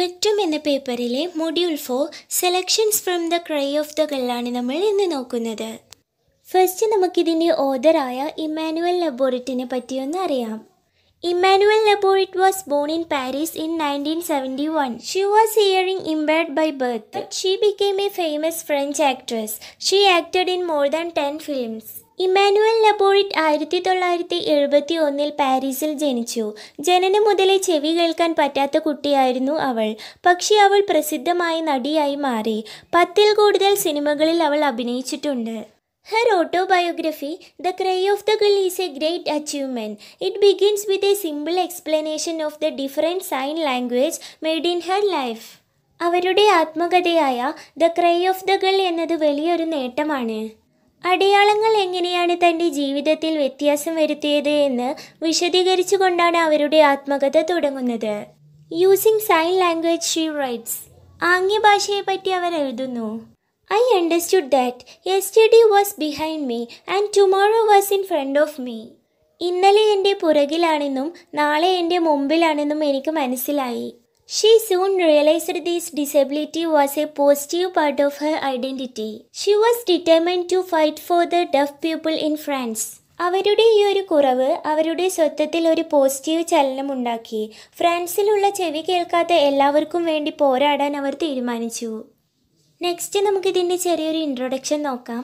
Spectrum എന്ന പേപ്പറിലെ module four selections from the cry of the ഗള്ളാണ് നമ്മൾ ഇന്ന് നോക്കുന്നത്. ഫസ്റ്റ് നമുക്കിതിന്റെ ഓദറായ ഇമ്മാനുവൽ ലബോറിറ്റിനെ പറ്റിയൊന്ന് അറിയാം. Emmanuelle Laborit was born in Paris in nineteen seventy one she was hearing impaired by birth she became a famous French actress she acted in more than ten films Emmanuelle Laborit ആയിരത്തി തൊള്ളായിരത്തി എഴുപത്തി ഒന്നിൽ പാരീസിൽ ജനിച്ചു. ജനനം മുതലേ ചെവി കേൾക്കാൻ പറ്റാത്ത കുട്ടിയായിരുന്നു അവൾ. പക്ഷേ അവൾ പ്രസിദ്ധമായ നടിയായി മാറി. പത്തിൽ കൂടുതൽ സിനിമകളിൽ അവൾ അഭിനയിച്ചിട്ടുണ്ട്. Her autobiography, The Cry of the girl is a great achievement. It begins with a simple explanation of the different sign language made in her life അവരുടെ ആത്മകഥയായ the cry of the girl എന്നത് വലിയൊരു നേട്ടമാണ്. അടയാളങ്ങൾ എങ്ങനെയാണ് തന്റെ ജീവിതത്തിൽ വ്യത്യാസം വരുത്തിയത് എന്ന് വിശദീകരിച്ചുകൊണ്ടാണ് അവരുടെ ആത്മകഥ തുടങ്ങുന്നത്. Using sign language she writes ആംഗ്യഭാഷയെപ്പറ്റി അവർ എഴുതുന്നു. I understood that yesterday was behind me and tomorrow was in front of me ഇന്നലെ എന്റെ പുറകിലാണെന്നും നാളെ എന്റെ മുമ്പിലാണെന്നും എനിക്ക് മനസ്സിലായി. She soon realized this disability was a positive part of her identity. She was determined to fight for the deaf people in France. അവരുടെ ഈ ഒരു കുറവ് അവരുടെ സ്വത്വത്തിൽ ഒരു പോസിറ്റീവ് ചലനമുണ്ടാക്കി ഫ്രാൻസിലുള്ള ചെവി കേൾക്കാത്ത എല്ലാവർക്കും വേണ്ടി പോരാടാൻ അവർ തീരുമാനിച്ചു നെക്സ്റ്റ് നമുക്കിതിന്റെ ചെറിയൊരു ഇൻട്രൊഡക്ഷൻ നോക്കാം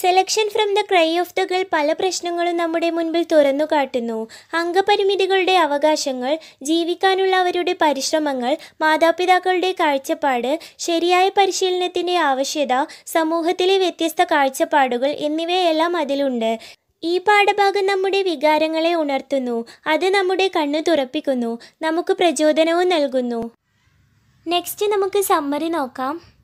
selection from the cry of the girl പല പ്രശ്നങ്ങളും നമ്മുടെ മുൻപിൽ തുറന്നു കാട്ടുന്നു. അംഗപരിമിതികളുടെ അവകാശങ്ങൾ ജീവിക്കാനുള്ള അവരുടെ പരിശ്രമങ്ങൾ മാതാപിതാക്കളുടെ കാഴ്ചപ്പാട് ശരിയായ പരിശീലനത്തിന്റെ ആവശ്യത സമൂഹത്തിലെ വ്യത്യസ്ത കാഴ്ചപ്പാടുകൾ എന്നിവയെല്ലാം അതിലുണ്ട്. ഈ പാഠഭാഗം നമ്മുടെ വികാരങ്ങളെ ഉണർത്തുന്നു. അത് നമ്മുടെ കണ്ണു തുറപ്പിക്കുന്നു. നമുക്ക് പ്രചോദനവും നൽകുന്നു. നെക്സ്റ്റ് നമുക്ക് സമ്മറി നോക്കാം.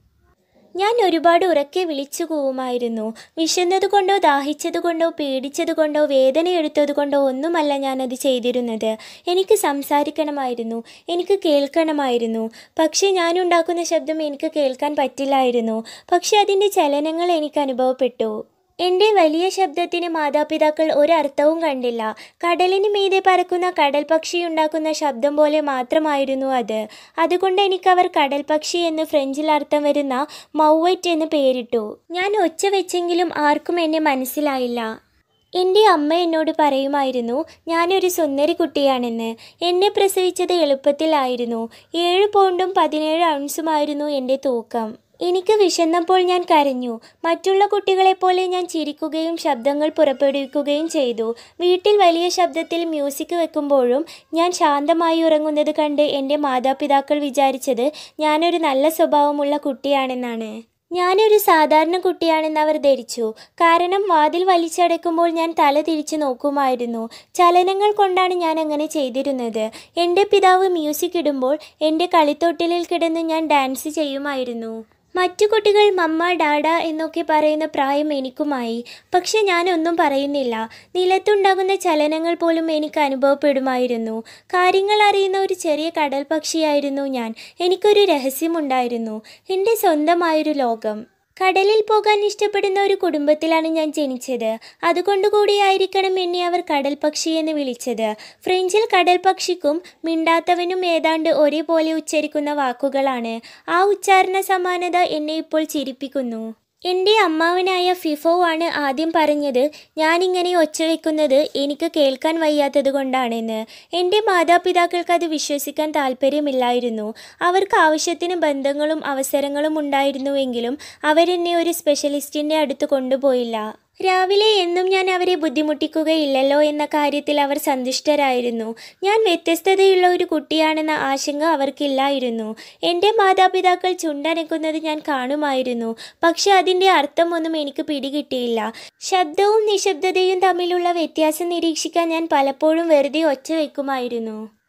ഞാൻ ഒരുപാട് ഉറക്കെ വിളിച്ചു കൂവുമായിരുന്നു. വിശന്നതുകൊണ്ടോ ദാഹിച്ചതുകൊണ്ടോ പേടിച്ചതുകൊണ്ടോ വേദന എടുത്തതുകൊണ്ടോ ഒന്നുമല്ല ഞാനത് ചെയ്തിരുന്നത്. എനിക്ക് സംസാരിക്കണമായിരുന്നു. എനിക്ക് കേൾക്കണമായിരുന്നു. പക്ഷേ ഞാനുണ്ടാക്കുന്ന ശബ്ദം എനിക്ക് കേൾക്കാൻ പറ്റില്ലായിരുന്നു. പക്ഷേ അതിന്റെ ചലനങ്ങൾ എനിക്ക് അനുഭവപ്പെട്ടു. എന്റെ വലിയ ശബ്ദത്തിന് മാതാപിതാക്കൾ ഒരർത്ഥവും കണ്ടില്ല. കടലിന് മീതെ പറക്കുന്ന കടൽ പക്ഷി ഉണ്ടാക്കുന്ന ശബ്ദം പോലെ മാത്രമായിരുന്നു അത്. അതുകൊണ്ട് എനിക്കവർ കടൽ പക്ഷി എന്ന് ഫ്രഞ്ചിൽ അർത്ഥം വരുന്ന മൗവറ്റ് എന്ന് പേരിട്ടു. ഞാൻ ഒച്ച വെച്ചെങ്കിലും ആർക്കും എന്നെ മനസ്സിലായില്ല. എന്റെ അമ്മ എന്നോട് പറയുമായിരുന്നു ഞാനൊരു സുന്ദരി കുട്ടിയാണെന്ന്. എന്നെ പ്രസവിച്ചത് എളുപ്പത്തിലായിരുന്നു. ഏഴ് പൗണ്ടും പതിനേഴ് ഔൺസുമായിരുന്നു എന്റെ തൂക്കം. എനിക്ക് വിശന്നപ്പോൾ ഞാൻ കരഞ്ഞു. മറ്റുള്ള കുട്ടികളെപ്പോലെ ഞാൻ ചിരിക്കുകയും ശബ്ദങ്ങൾ പുറപ്പെടുവിക്കുകയും ചെയ്തു. വീട്ടിൽ വലിയ ശബ്ദത്തിൽ മ്യൂസിക് വെക്കുമ്പോഴും ഞാൻ ശാന്തമായി ഉറങ്ങുന്നത് കണ്ട് എന്റെ മാതാപിതാക്കൾ വിചാരിച്ചത് ഞാനൊരു നല്ല സ്വഭാവമുള്ള കുട്ടിയാണെന്നാണ്. ഞാനൊരു സാധാരണ കുട്ടിയാണെന്ന് അവർ ധരിച്ചു. കാരണം വാതിൽ വലിച്ചടയ്ക്കുമ്പോൾ ഞാൻ തല തിരിച്ചു നോക്കുമായിരുന്നു. ചലനങ്ങൾ കൊണ്ടാണ് ഞാൻ അങ്ങനെ ചെയ്തിരുന്നത്. എന്റെ പിതാവ് മ്യൂസിക് ഇടുമ്പോൾ എന്റെ കളിത്തൊട്ടിലിൽ കിടന്ന് ഞാൻ ഡാൻസ് ചെയ്യുമായിരുന്നു. മറ്റു കുട്ടികൾ മമ്മ ഡാഡ എന്നൊക്കെ പറയുന്ന പ്രായം എനിക്കുമായി. പക്ഷെ ഞാനൊന്നും പറയുന്നില്ല. നിലത്തുണ്ടാകുന്ന ചലനങ്ങൾ പോലും എനിക്ക് അനുഭവപ്പെടുമായിരുന്നു. കാര്യങ്ങൾ അറിയുന്ന ഒരു ചെറിയ കടൽ പക്ഷിയായിരുന്നു ഞാൻ. എനിക്കൊരു രഹസ്യമുണ്ടായിരുന്നു. എന്റെ സ്വന്തമായൊരു ലോകം. കടലിൽ പോകാൻ ഇഷ്ടപ്പെടുന്ന ഒരു കുടുംബത്തിലാണ് ഞാൻ ജനിച്ചത്. അതുകൊണ്ടുകൂടിയായിരിക്കണം എന്നെ അവർ കടൽ പക്ഷി എന്ന് വിളിച്ചത്. ഫ്രഞ്ചിൽ കടൽ പക്ഷിക്കും മിണ്ടാത്തവനും ഏതാണ്ട് ഒരേപോലെ ഉച്ചരിക്കുന്ന വാക്കുകളാണ്. ആ ഉച്ചാരണ സമാനത എന്നെ ഇപ്പോൾ ചിരിപ്പിക്കുന്നു. എന്റെ അമ്മാവനായ ഫിഫോ ആണ് ആദ്യം പറഞ്ഞത് ഞാനിങ്ങനെ ഒച്ച വയ്ക്കുന്നത് എനിക്ക് കേൾക്കാൻ വയ്യാത്തത് കൊണ്ടാണെന്ന്. എന്റെ മാതാപിതാക്കൾക്ക് അത് വിശ്വസിക്കാൻ താല്പര്യമില്ലായിരുന്നു. അവർക്ക് ആവശ്യത്തിന് ബന്ധങ്ങളും അവസരങ്ങളും ഉണ്ടായിരുന്നുവെങ്കിലും അവരെന്നെ ഒരു സ്പെഷ്യലിസ്റ്റിന്റെ അടുത്ത് കൊണ്ടുപോയില്ല. രാവിലെ എന്നും ഞാൻ അവരെ ബുദ്ധിമുട്ടിക്കുകയില്ലല്ലോ എന്ന കാര്യത്തിൽ അവർ സന്തുഷ്ടരായിരുന്നു. ഞാൻ വ്യത്യസ്തതയുള്ള ഒരു കുട്ടിയാണെന്ന ആശങ്ക അവർക്കില്ലായിരുന്നു. എന്റെ മാതാപിതാക്കൾ ചുണ്ടനക്കുന്നത് ഞാൻ കാണുമായിരുന്നു. പക്ഷെ അതിന്റെ അർത്ഥമൊന്നും എനിക്ക് പിടികിട്ടിയില്ല. ശബ്ദവും നിശബ്ദതയും തമ്മിലുള്ള വ്യത്യാസം നിരീക്ഷിക്കാൻ ഞാൻ പലപ്പോഴും വെറുതെ ഒച്ച വയ്ക്കുമായിരുന്നു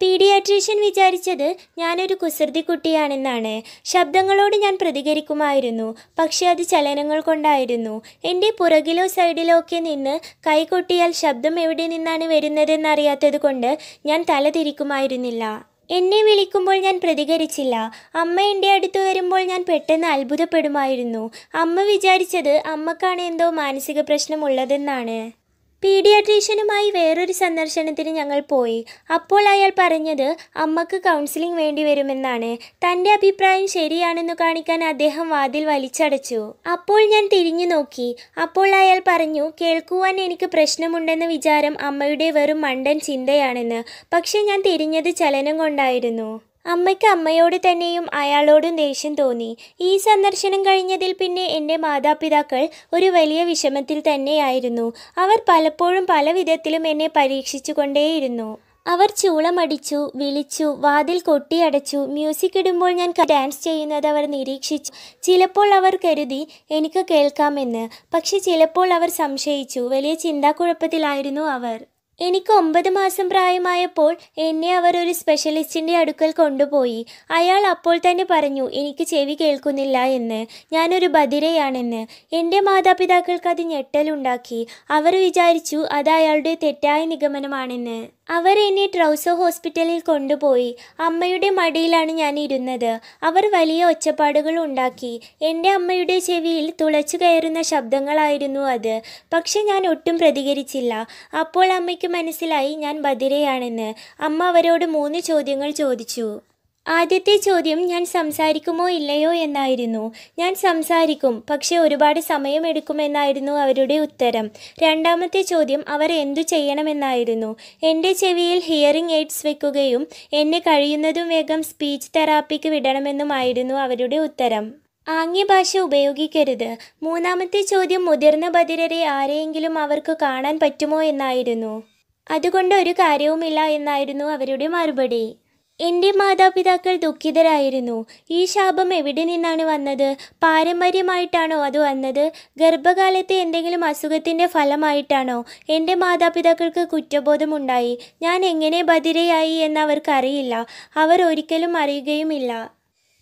പീഡിയാട്രീഷ്യൻ വിചാരിച്ചത് ഞാനൊരു കുസൃതി കുട്ടിയാണെന്നാണ്. ശബ്ദങ്ങളോട് ഞാൻ പ്രതികരിക്കുമായിരുന്നു. പക്ഷെ അത് ചലനങ്ങൾ കൊണ്ടായിരുന്നു. എന്റെ പുറകിലോ സൈഡിലോ ഒക്കെ നിന്ന് കൈകൊട്ടിയാൽ ശബ്ദം എവിടെ നിന്നാണ് വരുന്നതെന്നറിയാത്തത് കൊണ്ട് ഞാൻ തല തിരിക്കുമായിരുന്നില്ല. എന്നെ വിളിക്കുമ്പോൾ ഞാൻ പ്രതികരിച്ചില്ല. അമ്മ എന്റെ അടുത്ത് വരുമ്പോൾ ഞാൻ പെട്ടെന്ന് അത്ഭുതപ്പെടുമായിരുന്നു. അമ്മ വിചാരിച്ചത് അമ്മക്കാണ് എന്തോ മാനസിക പ്രശ്നമുള്ളതെന്നാണ് പീഡിയാട്രീഷ്യനുമായി വേറൊരു സന്ദർശനത്തിന് ഞങ്ങൾ പോയി. അപ്പോൾ അയാൾ പറഞ്ഞത് അമ്മയ്ക്ക് കൗൺസിലിംഗ് വേണ്ടി വരുമെന്നാണ്. തന്റെ അഭിപ്രായം ശരിയാണെന്ന് കാണിക്കാൻ അദ്ദേഹം വാതിൽ വലിച്ചടച്ചു. അപ്പോൾ ഞാൻ തിരിഞ്ഞു നോക്കി. അപ്പോൾ അയാൾ പറഞ്ഞു കേൾക്കുവാൻ എനിക്ക് പ്രശ്നമുണ്ടെന്ന വിചാരം അമ്മയുടെ വെറും മണ്ടൻ ചിന്തയാണെന്ന്. പക്ഷേ ഞാൻ തിരിഞ്ഞത് ചലനം കൊണ്ടായിരുന്നു. അമ്മയ്ക്ക് അമ്മയോട് തന്നെയും അയാളോടും ദേഷ്യം തോന്നി. ഈ സന്ദർശനം കഴിഞ്ഞതിൽ പിന്നെ എന്റെ മാതാപിതാക്കൾ ഒരു വലിയ വിഷമത്തിൽ തന്നെയായിരുന്നു. അവർ പലപ്പോഴും പല വിധത്തിലും എന്നെ പരീക്ഷിച്ചുകൊണ്ടേയിരുന്നു. അവർ ചൂളമടിച്ചു വിളിച്ചു വാതിൽ കൊട്ടിയടച്ചു മ്യൂസിക് ഇടുമ്പോൾ ഞാൻ ഡാൻസ് ചെയ്യുന്നത് അവർ നിരീക്ഷിച്ചു. ചിലപ്പോൾ അവർ കരുതി എനിക്ക് കേൾക്കാമെന്ന്. പക്ഷെ ചിലപ്പോൾ അവർ സംശയിച്ചു. വലിയ ചിന്താക്കുഴപ്പത്തിലായിരുന്നു അവർ. എനിക്ക് ഒമ്പത് മാസം പ്രായമായപ്പോൾ എന്നെ അവർ ഒരു സ്പെഷ്യലിസ്റ്റിന്റെ അടുക്കൽ കൊണ്ടുപോയി. അയാൾ അപ്പോൾ തന്നെ പറഞ്ഞു എനിക്ക് ചെവി കേൾക്കുന്നില്ല എന്ന്. ഞാനൊരു ബധിരയാണെന്ന്. എന്റെ മാതാപിതാക്കൾക്ക് അത് ഞെട്ടലുണ്ടാക്കി. അവർ വിചാരിച്ചു അത് അയാളുടെ തെറ്റായ നിഗമനമാണെന്ന്. അവർ എന്നെ ട്രൗസോ ഹോസ്പിറ്റലിൽ കൊണ്ടുപോയി. അമ്മയുടെ മടിയിലാണ് ഞാൻ ഇരുന്നത്. അവർ വലിയ ഒച്ചപ്പാടുകൾ ഉണ്ടാക്കി. എന്റെ അമ്മയുടെ ചെവിയിൽ തുളച്ചു കയറുന്ന ശബ്ദങ്ങളായിരുന്നു അത്. പക്ഷെ ഞാൻ ഒട്ടും പ്രതികരിച്ചില്ല. അപ്പോൾ അമ്മയ്ക്ക് മനസ്സിലായി ഞാൻ ബധിരയാണെന്ന്. അമ്മ അവരോട് മൂന്ന് ചോദ്യങ്ങൾ ചോദിച്ചു. ആദ്യത്തെ ചോദ്യം ഞാൻ സംസാരിക്കുമോ ഇല്ലയോ എന്നായിരുന്നു. ഞാൻ സംസാരിക്കും പക്ഷെ ഒരുപാട് സമയമെടുക്കുമെന്നായിരുന്നു അവരുടെ ഉത്തരം. രണ്ടാമത്തെ ചോദ്യം അവർ എന്തു ചെയ്യണമെന്നായിരുന്നു. എന്റെ ചെവിയിൽ ഹിയറിംഗ് എയ്ഡ്സ് വെക്കുകയും എന്നെ കഴിയുന്നതും വേഗം സ്പീച്ച് തെറാപ്പിക്ക് വിടണമെന്നുമായിരുന്നു അവരുടെ ഉത്തരം. ആംഗ്യഭാഷ ഉപയോഗിക്കരുത്. മൂന്നാമത്തെ ചോദ്യം മുതിർന്ന ബധിരരെ ആരെയെങ്കിലും അവർക്ക് കാണാൻ പറ്റുമോ എന്നായിരുന്നു. അതുകൊണ്ട് ഒരു കാര്യവുമില്ല എന്നായിരുന്നു അവരുടെ മറുപടി. എന്റെ മാതാപിതാക്കൾ ദുഃഖിതരായിരുന്നു. ഈ ശാപം എവിടെ നിന്നാണ് വന്നത്? പാരമ്പര്യമായിട്ടാണോ അത് വന്നത്? ഗർഭകാലത്തെ എന്തെങ്കിലും അസുഖത്തിന്റെ ഫലമായിട്ടാണോ എന്റെ മാതാപിതാക്കൾക്ക് കുറ്റബോധമുണ്ടായി? ഞാൻ എങ്ങനെ ബധിരയായി എന്ന് അവർക്കറിയില്ല. അവർ ഒരിക്കലും അറിയുകയുമില്ല.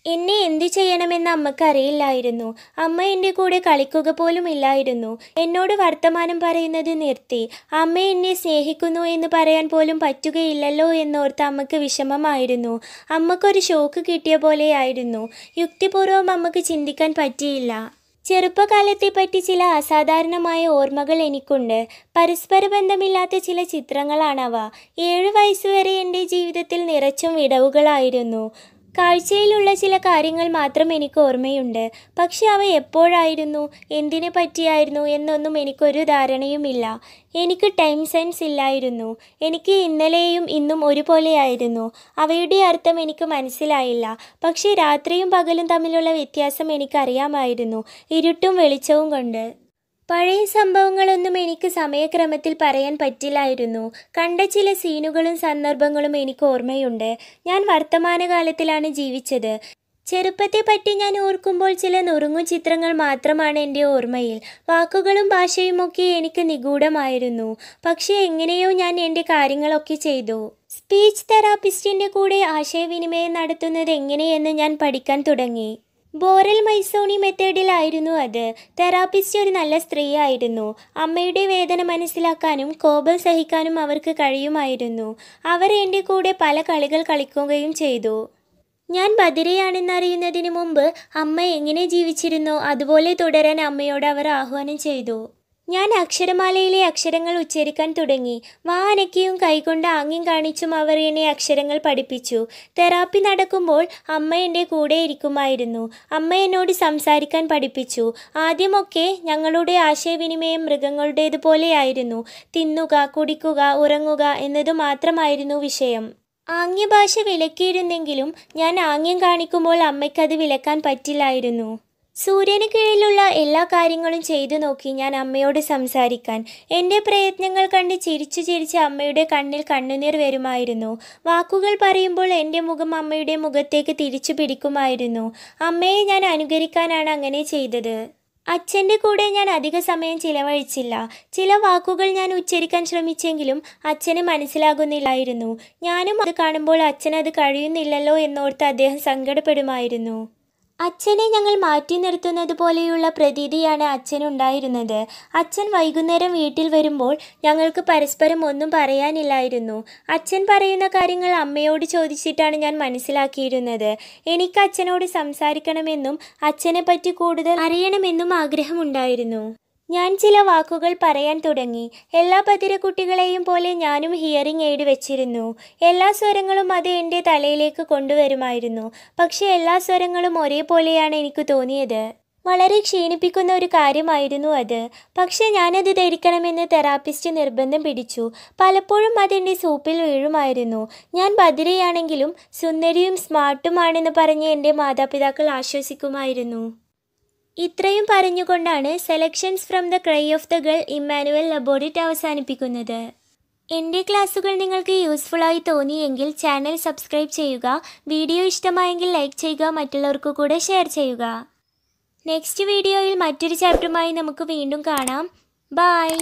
എന്നെ എന്തു ചെയ്യണമെന്ന് അമ്മക്കറിയില്ലായിരുന്നു. അമ്മ എന്റെ കൂടെ കളിക്കുക പോലും ഇല്ലായിരുന്നു. എന്നോട് വർത്തമാനം പറയുന്നത് നിർത്തി. അമ്മ എന്നെ സ്നേഹിക്കുന്നു എന്ന് പറയാൻ പോലും പറ്റുകയില്ലല്ലോ എന്നോർത്ത് അമ്മയ്ക്ക് വിഷമമായിരുന്നു. അമ്മക്കൊരു ഷോക്ക് കിട്ടിയ പോലെയായിരുന്നു. യുക്തിപൂർവം അമ്മയ്ക്ക് ചിന്തിക്കാൻ പറ്റിയില്ല. ചെറുപ്പകാലത്തെ പറ്റി ചില അസാധാരണമായ ഓർമ്മകൾ എനിക്കുണ്ട്. പരസ്പര ബന്ധമില്ലാത്ത ചില ചിത്രങ്ങളാണവ. ഏഴു വയസ്സുവരെ എന്റെ ജീവിതത്തിൽ നിറച്ചും വിടവുകളായിരുന്നു. കാഴ്ചയിലുള്ള ചില കാര്യങ്ങൾ മാത്രം എനിക്ക് ഓർമ്മയുണ്ട്. പക്ഷെ അവ എപ്പോഴായിരുന്നു? എന്തിനെ പറ്റിയായിരുന്നു? എന്നൊന്നും എനിക്കൊരു ധാരണയുമില്ല. എനിക്ക് ടൈം സെൻസ് ഇല്ലായിരുന്നു. എനിക്ക് ഇന്നലെയും ഇന്നും ഒരുപോലെയായിരുന്നു. അവയുടെ അർത്ഥം എനിക്ക് മനസ്സിലായില്ല. പക്ഷേ രാത്രിയും പകലും തമ്മിലുള്ള വ്യത്യാസം എനിക്കറിയാമായിരുന്നു. ഇരുട്ടും വെളിച്ചവും കൊണ്ട്. പഴയ സംഭവങ്ങളൊന്നും എനിക്ക് സമയക്രമത്തിൽ പറയാൻ പറ്റില്ലായിരുന്നു. കണ്ട ചില സീനുകളും സന്ദർഭങ്ങളും എനിക്ക് ഓർമ്മയുണ്ട്. ഞാൻ വർത്തമാനകാലത്തിലാണ് ജീവിച്ചത്. ചെറുപ്പത്തെ പറ്റി ഞാൻ ഓർക്കുമ്പോൾ ചില നുറുങ്ങു ചിത്രങ്ങൾ മാത്രമാണ് എന്റെ ഓർമ്മയിൽ. വാക്കുകളും ഭാഷയുമൊക്കെ എനിക്ക് നിഗൂഢമായിരുന്നു. പക്ഷേ എങ്ങനെയോ ഞാൻ എന്റെ കാര്യങ്ങളൊക്കെ ചെയ്തു. സ്പീച്ച് തെറാപ്പിസ്റ്റിന്റെ കൂടെ ആശയവിനിമയം നടത്തുന്നത് എങ്ങനെയെന്ന് ഞാൻ പഠിക്കാൻ തുടങ്ങി. ബോറൽ മൈസോണി മെത്തേഡിലായിരുന്നു അത്. തെറാപ്പിസ്റ്റ് ഒരു നല്ല സ്ത്രീയായിരുന്നു. അമ്മയുടെ വേദന മനസ്സിലാക്കാനും കോപം സഹിക്കാനും അവർക്ക് കഴിയുമായിരുന്നു. അവർ എന്റെ കൂടെ പല കളികൾ കളിക്കുകയും ചെയ്തു. ഞാൻ ബദിരയാണെന്നറിയുന്നതിന് മുമ്പ് അമ്മ എങ്ങനെ ജീവിച്ചിരുന്നോ അതുപോലെ തുടരാൻ അമ്മയോട് അവർ ആഹ്വാനം ചെയ്തു. ഞാൻ അക്ഷരമാലയിലെ അക്ഷരങ്ങൾ ഉച്ചരിക്കാൻ തുടങ്ങി. വാനക്കിയും കൈകൊണ്ട് ആംഗ്യം കാണിച്ചും അവർ എന്നെ അക്ഷരങ്ങൾ പഠിപ്പിച്ചു. തെറാപ്പി നടക്കുമ്പോൾ അമ്മ എന്റെ കൂടെ ഇരിക്കുമായിരുന്നു. അമ്മ എന്നോട് സംസാരിക്കാൻ പഠിപ്പിച്ചു. ആദ്യമൊക്കെ ഞങ്ങളുടെ ആശയവിനിമയം മൃഗങ്ങളുടേതുപോലെയായിരുന്നു. തിന്നുക കുടിക്കുക ഉറങ്ങുക എന്നത് മാത്രമായിരുന്നു വിഷയം. ആംഗ്യഭാഷ വിലക്കിയിരുന്നെങ്കിലും ഞാൻ ആംഗ്യം കാണിക്കുമ്പോൾ അമ്മയ്ക്കത് വിലക്കാൻ പറ്റില്ലായിരുന്നു. സൂര്യന് കീഴിലുള്ള എല്ലാ കാര്യങ്ങളും ചെയ്തു നോക്കി ഞാൻ അമ്മയോട് സംസാരിക്കാൻ. എന്റെ പ്രയത്നങ്ങൾ കണ്ട് ചിരിച്ചു ചിരിച്ച് അമ്മയുടെ കണ്ണിൽ കണ്ണുനീർ വരുമായിരുന്നു. വാക്കുകൾ പറയുമ്പോൾ എന്റെ മുഖം അമ്മയുടെ മുഖത്തേക്ക് തിരിച്ചു പിടിക്കുമായിരുന്നു. അമ്മയെ ഞാൻ അനുകരിക്കാനാണ് അങ്ങനെ ചെയ്തത്. അച്ഛന്റെ കൂടെ ഞാൻ അധിക സമയം ചിലവഴിച്ചില്ല. ചില വാക്കുകൾ ഞാൻ ഉച്ചരിക്കാൻ ശ്രമിച്ചെങ്കിലും അച്ഛന് മനസ്സിലാകുന്നില്ലായിരുന്നു. ഞാനും അത് കാണുമ്പോൾ അച്ഛൻ അത് കഴിയുന്നില്ലല്ലോ എന്നോർത്ത് അദ്ദേഹം സങ്കടപ്പെടുമായിരുന്നു. അച്ഛനെ ഞങ്ങൾ മാറ്റി നിർത്തുന്നത് പോലെയുള്ള പ്രതീതിയാണ് അച്ഛനുണ്ടായിരുന്നത് അച്ഛൻ വൈകുന്നേരം വീട്ടിൽ വരുമ്പോൾ ഞങ്ങൾക്ക് പരസ്പരം ഒന്നും പറയാനില്ലായിരുന്നു. അച്ഛൻ പറയുന്ന കാര്യങ്ങൾ അമ്മയോട് ചോദിച്ചിട്ടാണ് ഞാൻ മനസ്സിലാക്കിയിരുന്നത്. എനിക്ക് അച്ഛനോട് സംസാരിക്കണമെന്നും അച്ഛനെ പറ്റി കൂടുതൽ അറിയണമെന്നും ആഗ്രഹമുണ്ടായിരുന്നു. ഞാൻ ചില വാക്കുകൾ പറയാൻ തുടങ്ങി. എല്ലാ ബധിര കുട്ടികളെയും പോലെ ഞാനും ഹിയറിംഗ് എയ്ഡ് വെച്ചിരുന്നു. എല്ലാ സ്വരങ്ങളും അത് എന്റെ തലയിലേക്ക് കൊണ്ടുവരുമായിരുന്നു. പക്ഷേ എല്ലാ സ്വരങ്ങളും ഒരേപോലെയാണ് എനിക്ക് തോന്നിയത്. വളരെ ക്ഷീണിപ്പിക്കുന്ന ഒരു കാര്യമായിരുന്നു അത്. പക്ഷേ ഞാനത് ധരിക്കണമെന്ന് തെറാപ്പിസ്റ്റ് നിർബന്ധം പിടിച്ചു. പലപ്പോഴും അതെന്റെ സൂപ്പിൽ വീഴുമായിരുന്നു. ഞാൻ ബദിരയാണെങ്കിലും സുന്ദരിയും സ്മാർട്ടുമാണെന്ന് പറഞ്ഞ് എന്റെ മാതാപിതാക്കൾ ആശ്വസിക്കുമായിരുന്നു. ഇത്രയും പറഞ്ഞുകൊണ്ടാണ് selections from the cry of the girl Emmanuelle Laborit അവസാനിപ്പിക്കുന്നത്. എന്റെ ക്ലാസ്സുകൾ നിങ്ങൾക്ക് യൂസ്ഫുൾ ആയി തോന്നിയെങ്കിൽ ചാനൽ സബ്സ്ക്രൈബ് ചെയ്യുക വീഡിയോ ഇഷ്ടമായെങ്കിൽ ലൈക്ക് ചെയ്യുക മറ്റുള്ളവർക്ക് കൂടെ ഷെയർ ചെയ്യുക. നെക്സ്റ്റ് വീഡിയോയിൽ മറ്റൊരു ചാപ്റ്ററുമായി നമുക്ക് വീണ്ടും കാണാം. ബായ്